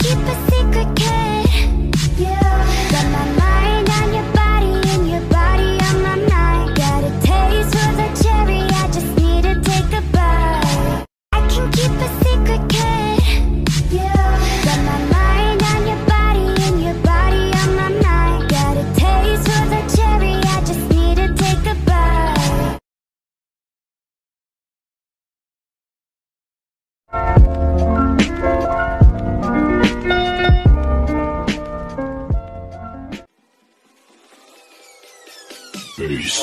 keep a secret, kid. Peace.